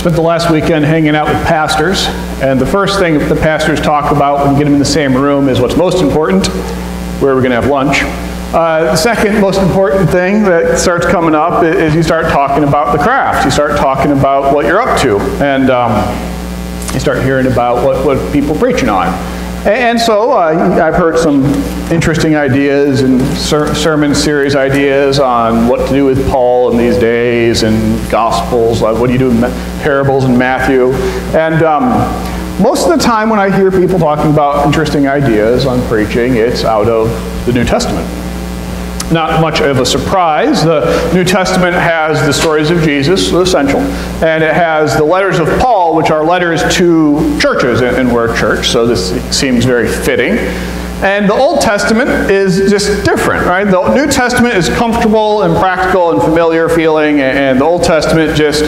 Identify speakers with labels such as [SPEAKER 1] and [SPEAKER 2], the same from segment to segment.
[SPEAKER 1] spent the last weekend hanging out with pastors, and the first thing the pastors talk about when you get them in the same room is what's most important, where we're going to have lunch. Uh, the second most important thing that starts coming up is you start talking about the craft. You start talking about what you're up to, and um, you start hearing about what, what people preaching on. And so uh, I've heard some interesting ideas and ser sermon series ideas on what to do with Paul in these days and Gospels. Uh, what do you do in parables in Matthew? And um, most of the time when I hear people talking about interesting ideas on preaching, it's out of the New Testament not much of a surprise. The New Testament has the stories of Jesus, the essential, and it has the letters of Paul, which are letters to churches, and we're a church, so this seems very fitting. And the Old Testament is just different, right? The New Testament is comfortable and practical and familiar feeling, and the Old Testament just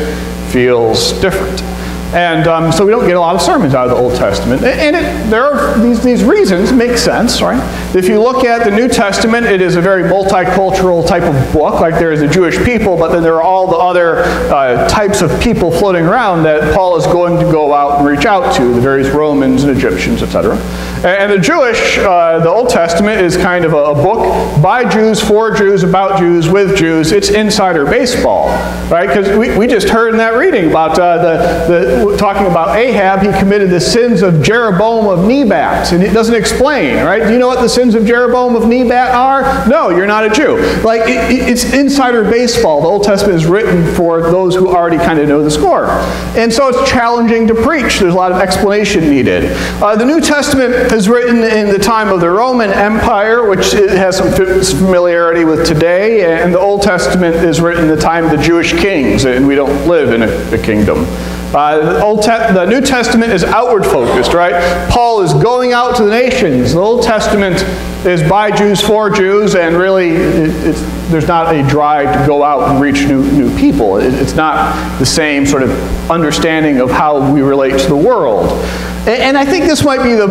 [SPEAKER 1] feels different. And um, so we don't get a lot of sermons out of the Old Testament. And it, there are these, these reasons make sense, right? If you look at the New Testament, it is a very multicultural type of book. Like there is the Jewish people, but then there are all the other uh, types of people floating around that Paul is going to go out and reach out to, the various Romans and Egyptians, etc. And the Jewish, uh, the Old Testament is kind of a, a, book by Jews, for Jews, about Jews, with Jews. It's insider baseball, right? Because we, we just heard in that reading about uh, the, the, talking about Ahab, he committed the sins of Jeroboam of Nebat. And it doesn't explain, right? Do you know what the sins of Jeroboam of Nebat are? No, you're not a Jew. Like, it, it's insider baseball. The Old Testament is written for those who already kind of know the score. And so it's challenging to preach. There's a lot of explanation needed. Uh, the New Testament is written in the time of the Roman Empire, which has some familiarity with today, and the Old Testament is written in the time of the Jewish kings, and we don't live in a, a kingdom. Uh, the, the New Testament is outward focused, right? Paul is going out to the nations. The Old Testament is by Jews for Jews, and really it, there's not a drive to go out and reach new, new people. It, it's not the same sort of understanding of how we relate to the world. And I think this might be the,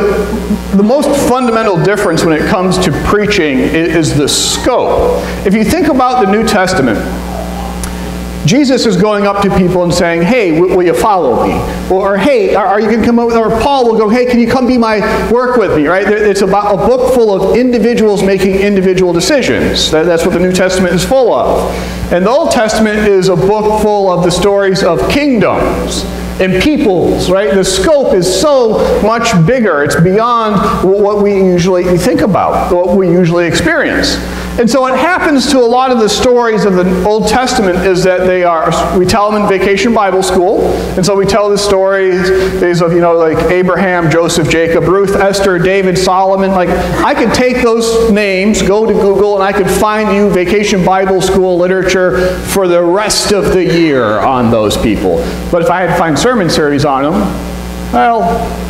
[SPEAKER 1] the most fundamental difference when it comes to preaching is the scope. If you think about the New Testament, Jesus is going up to people and saying, hey, will you follow me? Or, hey, are you going to come over? Or Paul will go, hey, can you come be my work with me, right? It's about a book full of individuals making individual decisions. That's what the New Testament is full of. And the Old Testament is a book full of the stories of kingdoms and peoples, right? The scope is so much bigger. It's beyond what we usually think about, what we usually experience. And so what happens to a lot of the stories of the Old Testament is that they are, we tell them in vacation Bible school. And so we tell the stories these of, you know, like Abraham, Joseph, Jacob, Ruth, Esther, David, Solomon. Like, I could take those names, go to Google, and I could find you vacation Bible school literature for the rest of the year on those people. But if I had to find sermon series on them, well,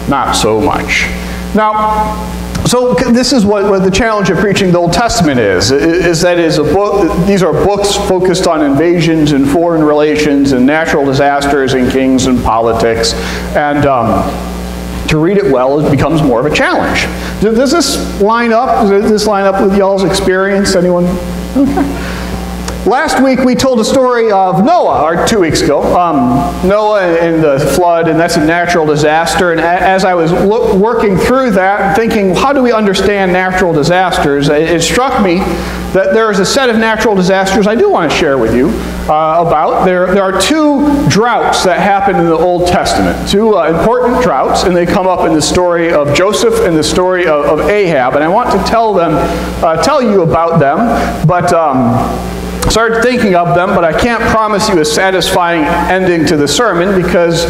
[SPEAKER 1] not so much. Now, so this is what, what, the challenge of preaching the Old Testament is, is that is a book, these are books focused on invasions and foreign relations and natural disasters and kings and politics. And um, to read it well, it becomes more of a challenge. Does this line up? Does this line up with y'all's experience? Anyone? Okay. Last week we told a story of Noah, or two weeks ago. Um, Noah and the flood, and that's a natural disaster. And as I was working through that, thinking, how do we understand natural disasters, it struck me that there is a set of natural disasters I do want to share with you uh, about. There, there are two droughts that happen in the Old Testament, two uh, important droughts, and they come up in the story of Joseph and the story of, of Ahab. And I want to tell them, uh, tell you about them, but. Um, started thinking of them, but I can't promise you a satisfying ending to the sermon because,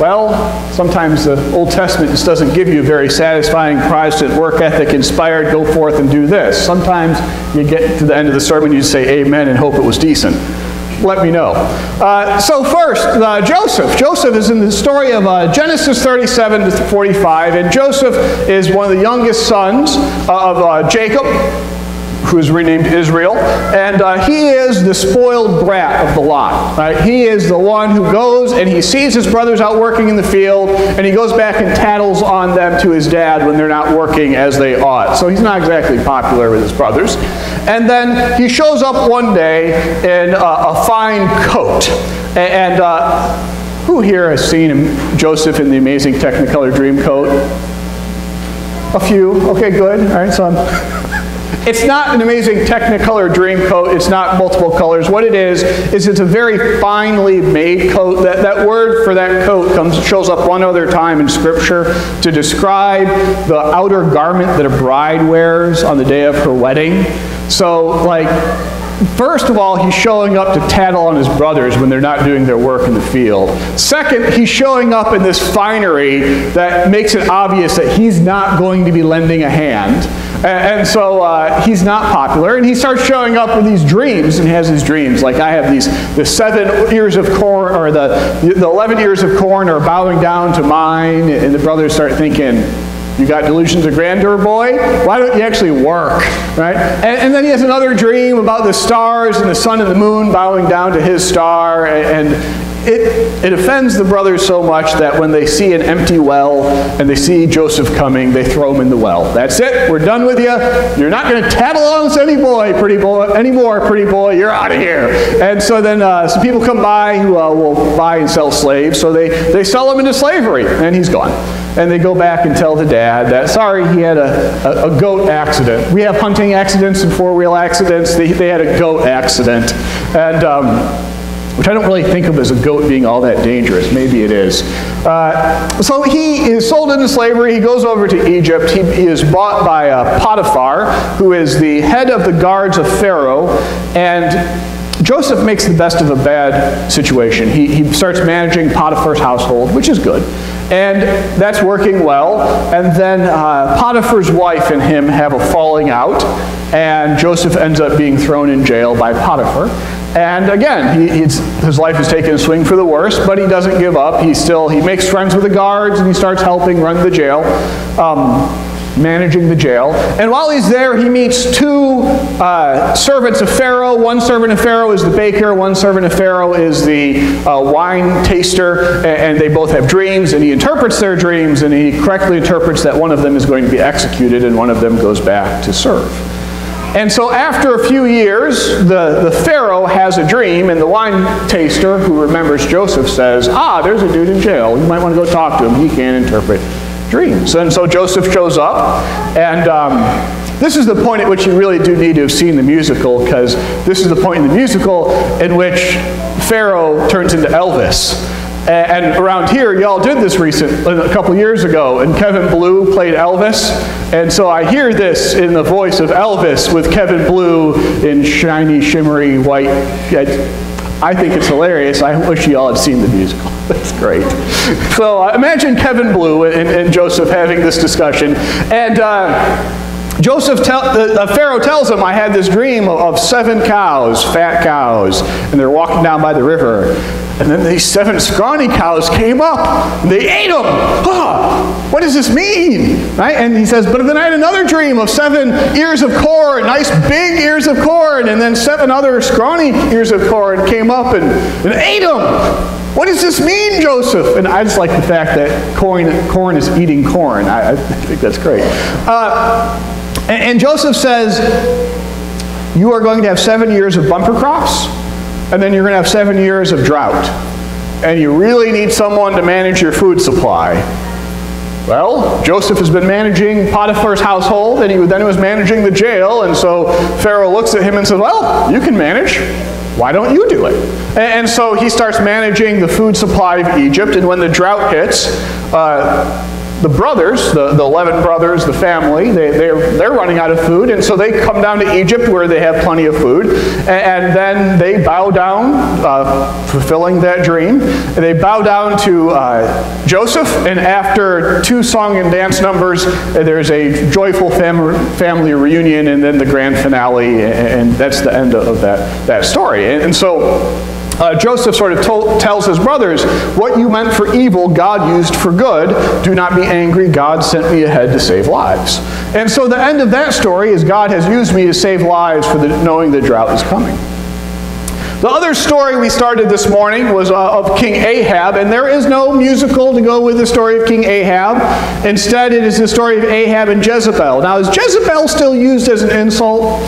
[SPEAKER 1] well, sometimes the Old Testament just doesn't give you a very satisfying Protestant work ethic inspired, go forth and do this. Sometimes you get to the end of the sermon, you say amen and hope it was decent. Let me know. Uh, so first, uh, Joseph. Joseph is in the story of uh, Genesis 37 to 45, and Joseph is one of the youngest sons of uh, Jacob who is renamed Israel, and uh, he is the spoiled brat of the lot. Right? He is the one who goes and he sees his brothers out working in the field, and he goes back and tattles on them to his dad when they're not working as they ought. So he's not exactly popular with his brothers. And then he shows up one day in uh, a fine coat, and uh, Who here has seen Joseph in the amazing Technicolor Dreamcoat? A few. Okay, good. All right, so I'm. It's not an amazing Technicolor dream coat. It's not multiple colors. What it is, is it's a very finely made coat. That, that word for that coat comes, shows up one other time in Scripture to describe the outer garment that a bride wears on the day of her wedding. So, like, First of all, he's showing up to tattle on his brothers when they're not doing their work in the field. Second, he's showing up in this finery that makes it obvious that he's not going to be lending a hand. And, so uh, he's not popular, and he starts showing up with these dreams, and has these dreams. Like I have these, the seven ears of corn, or the, the 11 ears of corn are bowing down to mine, and the brothers start thinking, you got delusions of grandeur, boy? Why don't you actually work, right? And, and, then he has another dream about the stars and the sun and the moon bowing down to his star, and, and it, it offends the brothers so much that when they see an empty well and they see Joseph coming, they throw him in the well. That's it. We're done with you. You're not going to tattle on us any boy, pretty boy, anymore, pretty boy. You're out of here. And so then uh, some people come by who uh, will buy and sell slaves. So they, they sell him into slavery, and he's gone. And they go back and tell the dad that, sorry, he had a, a, a goat accident. We have hunting accidents and four-wheel accidents. They, they had a goat accident. And... Um, which I don't really think of as a goat being all that dangerous. Maybe it is. Uh, so he is sold into slavery. He goes over to Egypt. He, he is bought by uh, Potiphar, who is the head of the guards of Pharaoh. And Joseph makes the best of a bad situation. He, he starts managing Potiphar's household, which is good. And that's working well. And then uh, Potiphar's wife and him have a falling out, and Joseph ends up being thrown in jail by Potiphar. And again, he, his life is taking a swing for the worse, but he doesn't give up. He still he makes friends with the guards and he starts helping run the jail, um, managing the jail. And while he's there, he meets two uh, servants of Pharaoh. One servant of Pharaoh is the baker. One servant of Pharaoh is the uh, wine taster. And, and they both have dreams, and he interprets their dreams, and he correctly interprets that one of them is going to be executed, and one of them goes back to serve. And so after a few years, the, the Pharaoh has a dream, and the wine taster, who remembers Joseph, says, ah, there's a dude in jail. You might want to go talk to him. He can interpret dreams. And so Joseph shows up, and um, this is the point at which you really do need to have seen the musical, because this is the point in the musical in which Pharaoh turns into Elvis. And around here, y'all did this recent, a couple years ago, and Kevin Blue played Elvis. And so I hear this in the voice of Elvis with Kevin Blue in shiny, shimmery white. I think it's hilarious. I wish y'all had seen the musical. That's great. So uh, imagine Kevin Blue and, and, Joseph having this discussion. And uh, Joseph, tell, Pharaoh tells him, I had this dream of, seven cows, fat cows, and they're walking down by the river. And then these seven scrawny cows came up. And they ate them. What does this mean? Right? And he says, but then I had another dream of seven ears of corn, nice big ears of corn, and then seven other scrawny ears of corn came up and, and ate them. What does this mean, Joseph? And I just like the fact that corn, corn is eating corn. I, I think that's great. Uh, and, and Joseph says, you are going to have seven years of bumper crops and then you're going to have seven years of drought. And you really need someone to manage your food supply. Well, Joseph has been managing Potiphar's household, and he then was managing the jail, and so Pharaoh looks at him and says, well, you can manage. Why don't you do it? And, so he starts managing the food supply of Egypt, and when the drought hits, uh, the brothers, the, the 11 brothers, the family, they, they're, they're running out of food, and so they come down to Egypt where they have plenty of food, and, and then they bow down, uh, fulfilling that dream. They bow down to uh, Joseph, and after two song and dance numbers, there's a joyful fam family reunion, and then the grand finale, and, and that's the end of that, that story. and, and so uh, Joseph sort of told, tells his brothers, What you meant for evil, God used for good. Do not be angry. God sent me ahead to save lives. And so the end of that story is God has used me to save lives for the, knowing the drought is coming. The other story we started this morning was uh, of King Ahab, and there is no musical to go with the story of King Ahab. Instead, it is the story of Ahab and Jezebel. Now, is Jezebel still used as an insult?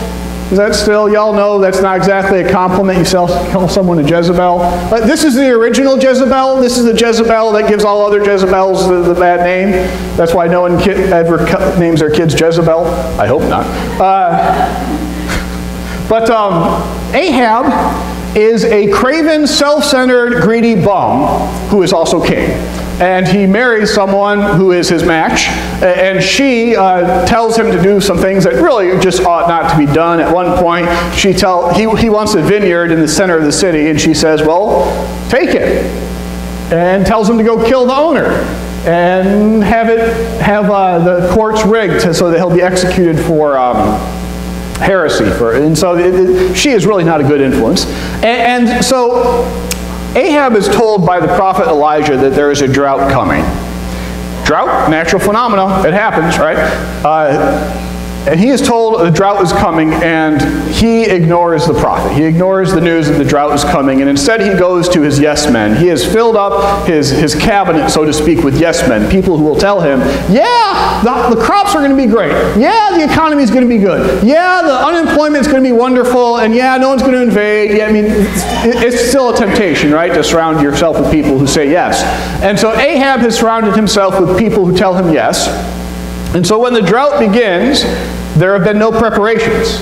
[SPEAKER 1] Is that still, y'all know that's not exactly a compliment. You call someone a Jezebel. But this is the original Jezebel. This is the Jezebel that gives all other Jezebels the, the bad name. That's why no one ever names their kids Jezebel. I hope not. Uh, but um, Ahab is a craven, self-centered, greedy bum who is also king and he marries someone who is his match, and she uh, tells him to do some things that really just ought not to be done. At one point, she tell he, he wants a vineyard in the center of the city, and she says, "Well, take it," and tells him to go kill the owner and have it have uh, the courts rigged so that he'll be executed for. Um, heresy for and so it, it, she is really not a good influence and, and so Ahab is told by the prophet Elijah that there is a drought coming. Drought, natural phenomena, it happens, right? Uh, and he is told the drought is coming, and he ignores the prophet. He ignores the news that the drought is coming, and instead he goes to his yes men. He has filled up his, his cabinet, so to speak, with yes men, people who will tell him, yeah, the, the crops are going to be great. Yeah, the economy is going to be good. Yeah, the unemployment is going to be wonderful, and yeah, no one's going to invade. Yeah, I mean, it's still a temptation, right, to surround yourself with people who say yes. And so Ahab has surrounded himself with people who tell him yes. And so when the drought begins, there have been no preparations.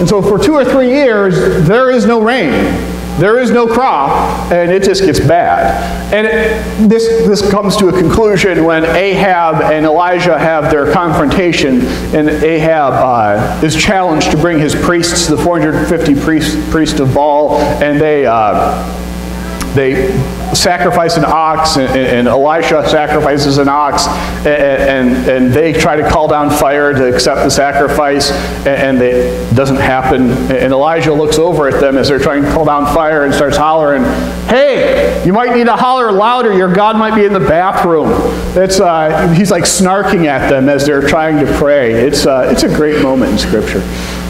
[SPEAKER 1] And so for two or three years, there is no rain. There is no crop, and it just gets bad. And it, this, this comes to a conclusion when Ahab and Elijah have their confrontation, and Ahab uh, is challenged to bring his priests, the 450 priests, priests of Baal, and they, uh, they sacrifice an ox, and, and Elisha sacrifices an ox, and, and, and, they try to call down fire to accept the sacrifice, and, it doesn't happen. And Elijah looks over at them as they're trying to call down fire and starts hollering, Hey, you might need to holler louder. Your God might be in the bathroom. It's, uh, he's like snarking at them as they're trying to pray. It's, uh, it's a great moment in Scripture.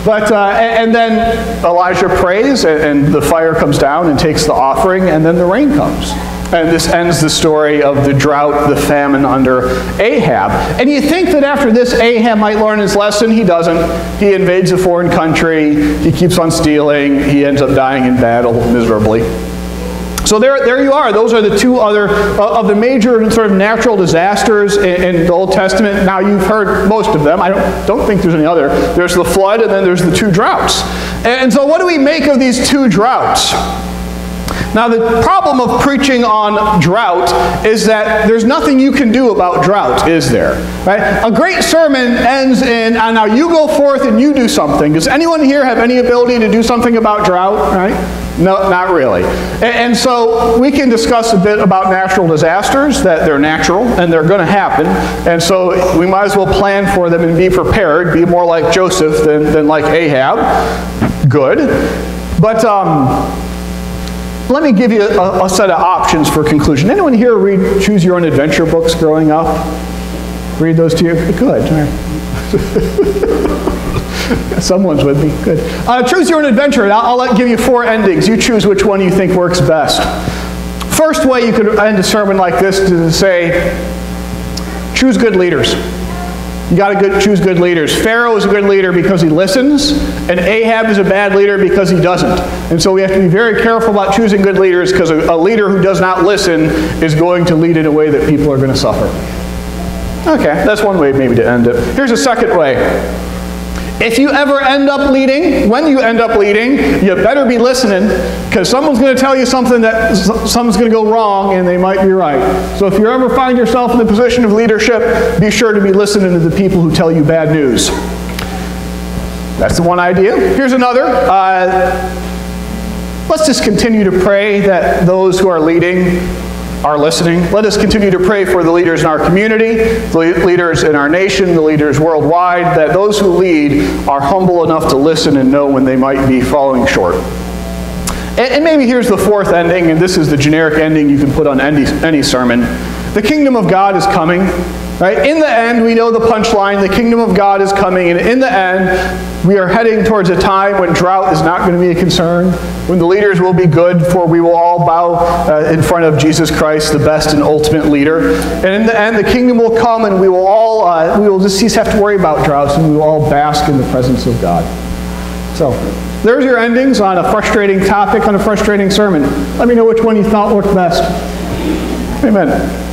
[SPEAKER 1] But, uh, and, then Elijah prays, and, the fire comes down and takes the offering, and then the rain comes. And this ends the story of the drought, the famine under Ahab. And you think that after this, Ahab might learn his lesson. He doesn't. He invades a foreign country. He keeps on stealing. He ends up dying in battle miserably. So there, there you are. Those are the two other uh, of the major sort of natural disasters in, in, the Old Testament. Now you've heard most of them. I don't, don't think there's any other. There's the flood, and then there's the two droughts. And so, what do we make of these two droughts? Now, the problem of preaching on drought is that there's nothing you can do about drought, is there? Right? A great sermon ends in, and now you go forth and you do something. Does anyone here have any ability to do something about drought? Right? No, not really. And, and, so we can discuss a bit about natural disasters, that they're natural and they're going to happen. And so we might as well plan for them and be prepared, be more like Joseph than, than like Ahab. Good. But um, let me give you a, a, set of options for conclusion. Anyone here read Choose Your Own Adventure books growing up? Read those to you? Good. Someone's with me. Good. Uh, choose your own adventure. I'll, I'll give you four endings. You choose which one you think works best. First way you could end a sermon like this is to say, choose good leaders. You got to choose good leaders. Pharaoh is a good leader because he listens, and Ahab is a bad leader because he doesn't. And so we have to be very careful about choosing good leaders because a, a leader who does not listen is going to lead in a way that people are going to suffer. Okay, that's one way maybe to end it. Here's a second way. If you ever end up leading, when you end up leading, you better be listening because someone's going to tell you something that something's going to go wrong and they might be right. So if you ever find yourself in the position of leadership, be sure to be listening to the people who tell you bad news. That's the one idea. Here's another. Uh, let's just continue to pray that those who are leading are listening. Let us continue to pray for the leaders in our community, the leaders in our nation, the leaders worldwide, that those who lead are humble enough to listen and know when they might be falling short. And, maybe here's the fourth ending, and this is the generic ending you can put on any, any sermon. The kingdom of God is coming. Right? In the end, we know the punchline. The kingdom of God is coming. And in the end, we are heading towards a time when drought is not going to be a concern, when the leaders will be good, for we will all bow uh, in front of Jesus Christ, the best and ultimate leader. And in the end, the kingdom will come, and we will all, uh, we will just cease have to worry about droughts, and we will all bask in the presence of God. So there's your endings on a frustrating topic, on a frustrating sermon. Let me know which one you thought worked best. Amen.